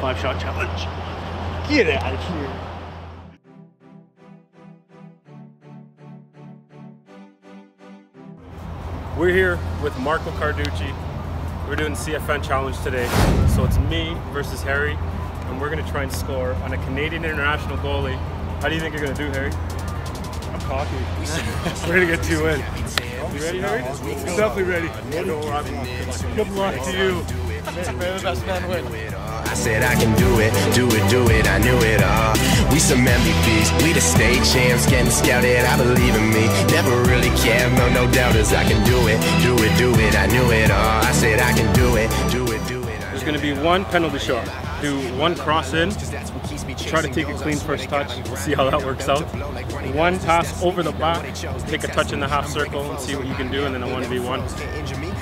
five shot challenge. Get out of here. We're here with Marco Carducci. We're doing CFN challenge today. So it's me versus Harry, and we're gonna try and score on a Canadian international goalie. How do you think you're gonna do, Harry? We're gonna get two in. You ready, Harry? Definitely ready. Good luck to you. May the best man win. I said I can do it, do it, do it, I knew it, all. We some MVPs, we the state champs, getting scouted, I believe in me Never really cared, no, no doubters, I can do it, do it, do it, I knew it, uh I said I can do it, do it, do it There's gonna be one penalty shot. Do one cross in, try to take a clean first touch, see how that works out. One pass over the back, take a touch in the half circle and see what you can do, and then a 1v1.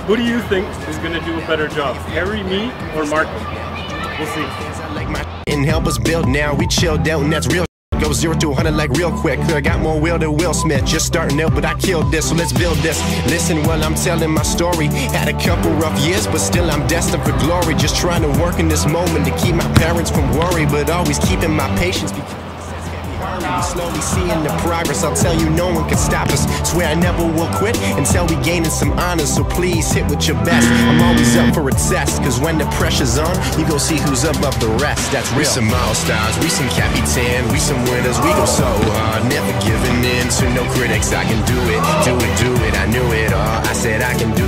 Who do you think is gonna do a better job, Harry, me, or Marco? We'll see. And help us build now, we chilled out and that's real Go zero to 100 like real quick. I got more will than Will Smith. Just starting out, but I killed this, so let's build this. Listen while I'm telling my story. Had a couple rough years, but still I'm destined for glory. Just trying to work in this moment to keep my parents from worry, but always keeping my patience. Slowly seeing the progress. I'll tell you, no one can stop us. Swear I never will quit until we gaining some honors. So please hit with your best. I'm always up for a test, cause when the pressure's on, you go see who's above the rest. That's real. We some stars, we some capitan, we some winners. We go so hard, never giving in to no critics. I can do it, do it, do it. I knew it all. I said I can do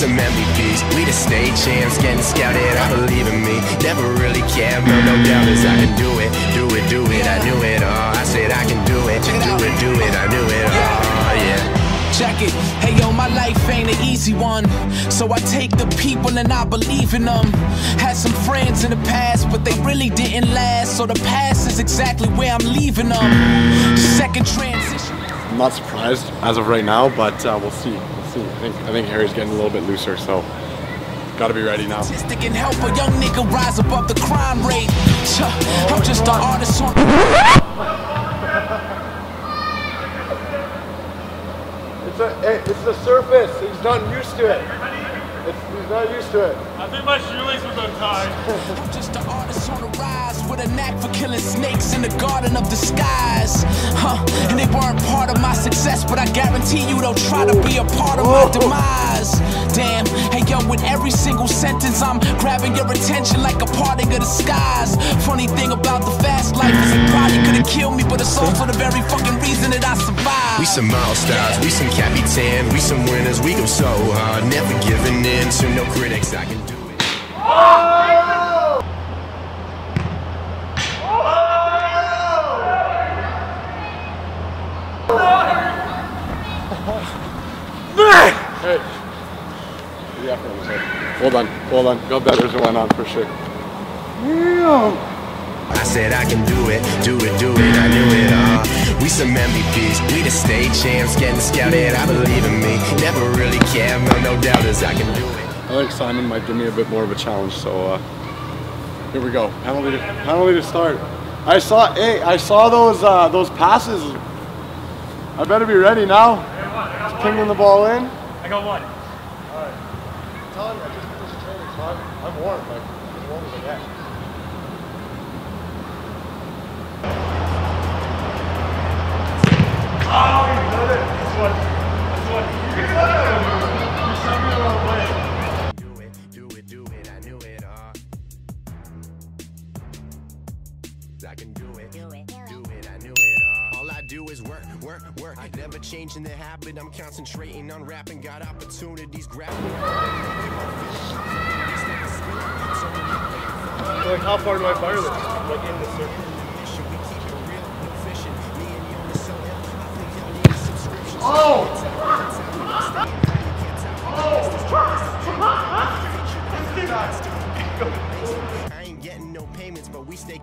some MVPs, we the state champs, getting scouted. I believe in me, never really cared, no, no doubters. I can do it, do it, do it. I knew it all. I said I can do it, do it, do it. I knew it all. Yeah. Check it. Hey yo, my life ain't an easy one. So I take the people and I believe in them. Had some friends in the past, but they really didn't last. So the past is exactly where I'm leaving them. Second transition. I'm not surprised as of right now, but uh, we'll see. We'll see. I think I think Harry's getting a little bit looser, so got to be ready now. Statistic can help a young nigga rise above the crime rate. Chuh, I'm just an artist on. It's a hey, it's the surface. He's not used to it. It's, he's not used to it. I think my shoelace was untied. I'm just an artist on the rise with a knack for killing snakes in the garden of disguise. Huh, and they weren't part of my success, but I guarantee you they'll try to be a part of my demise. Damn, hey yo, with every single sentence, I'm grabbing your attention like a parting of the skies. Funny thing about the fast life is it probably could have killed me, but it's also the very fucking reason that I survived. We some all stars, we some capitan, we some winners. We go so hard, never giving in to no critics. I can do it. Hey. Yeah, hold on, hold on. Go better as it went on for sure. I said I can do it, do it, do it. I knew it all. We some MVPs, we the state champs, getting scouted. I believe in me, never really cared, no, no doubters. I can do it. I think Simon might give me a bit more of a challenge, so uh, here we go. Penalty, to, penalty to start. I saw, hey, I saw those uh, those passes. I better be ready now. I Just pinging the ball in. I got one. I'm telling you, I just finished training, so I'm, I'm warm, like as warm as I get. Do work, work, work. Never changing the habit. I'm concentrating on rapping. Got opportunities, grabbing. Like, how far do I fire this? Like, in the circle.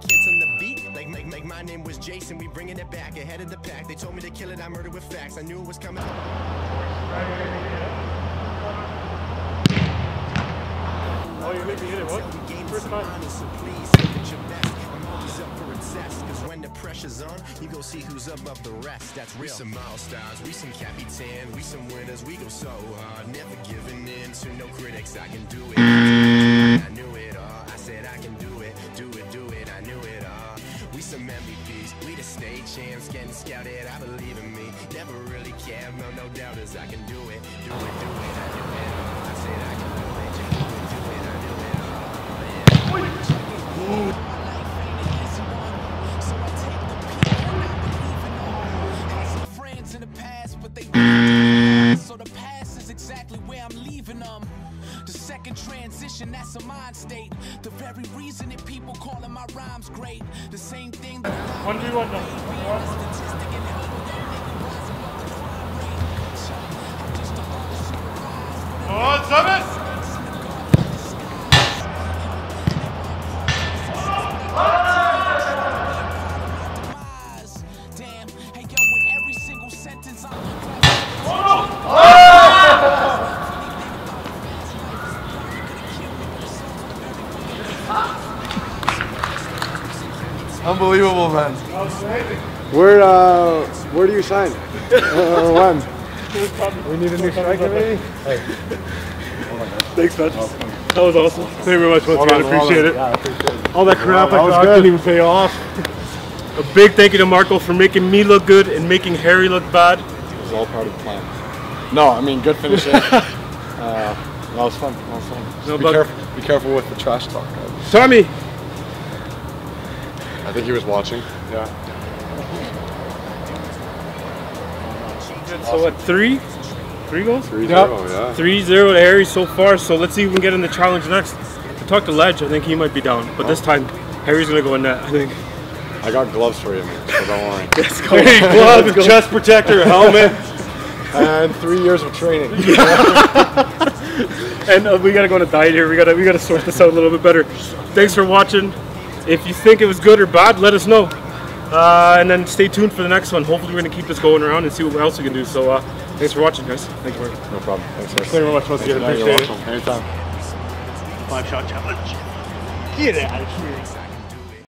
Kids on the beat. Like, like, like my name was Jason, we bringing it back ahead of the pack. They told me to kill it, I murdered with facts. I knew it was coming. Oh, you made me hit it. What? First time. so please your best. I'm up for cause when the pressure's on, you go see who's above the rest. That's real. We some all stars, we some capitan, we some winners. We go so hard, never giving in to no critics. I can do it. I knew it. Have no, no doubt is I can do it. Do it, do it, I do it. I said I can do it. Do it, do it, I do it all. Yeah. So I take the people and I believe in them. Had some friends in the past, but they so the past is exactly where I'm leaving them. The second transition, that's a mind state. The very reason that people calling my rhymes great. The same thing that One Unbelievable, man. Where uh, where do you sign? uh, when? We need a new striker, maybe. Thanks, man. That was awesome. Thank you very much once again. Appreciate it. Yeah, I appreciate it. All that crap That I was talked didn't even pay off. A big thank you to Marco for making me look good and making Harry look bad. It was all part of the plan. No, I mean good finishing. uh, that was fun. That was fun. No be careful. Be careful with the trash talk. guys. Tommy, I think he was watching. Yeah. so what, three? Three goals? Three zero. Yeah. 3 0 to Harry so far, so let's see if we can get in the challenge next. I talked to Ledge, I think he might be down, but this time Harry's gonna go in net, I think. I got gloves for you, man. So don't worry. Let's go. Hey, gloves, chest protector, helmet, and three years of training. and uh, we gotta go on a diet here. We gotta we gotta sort this out a little bit better. Thanks for watching. If you think it was good or bad, let us know. Uh, and then stay tuned for the next one. Hopefully, we're gonna keep this going around and see what else we can do. So, uh, thanks for watching, guys. Thank you very much. No problem. Thanks, guys. Thank you very much once again. Yeah, you're Appreciate it. welcome. Anytime. Five shot challenge. Get out of here.